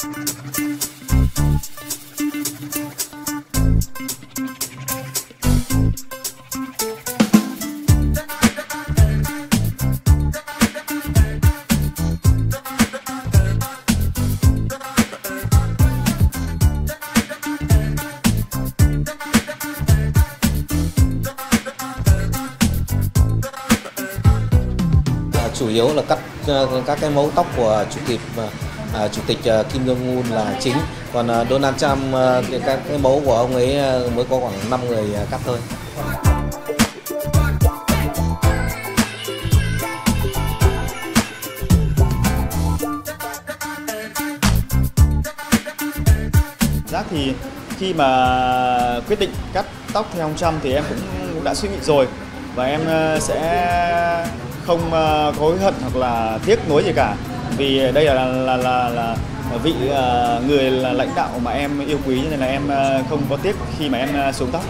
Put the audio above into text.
chủ yếu là cắt ờ, các cái mẫu tóc của chủ tịch à, chủ tịch à, Kim Jong Un là chính. Còn à, Donald Trump thì các cái mẫu của ông ấy mới có khoảng 5 người cắt thôi. Giác thì khi mà quyết định cắt tóc theo ông Trump thì em cũng, đã suy nghĩ rồi. Và em sẽ không hối hận hoặc là tiếc nuối gì cả vì đây là là là, là vị uh, người là lãnh đạo mà em yêu quý nên là em uh, không có tiếc khi mà em uh, xuống tóc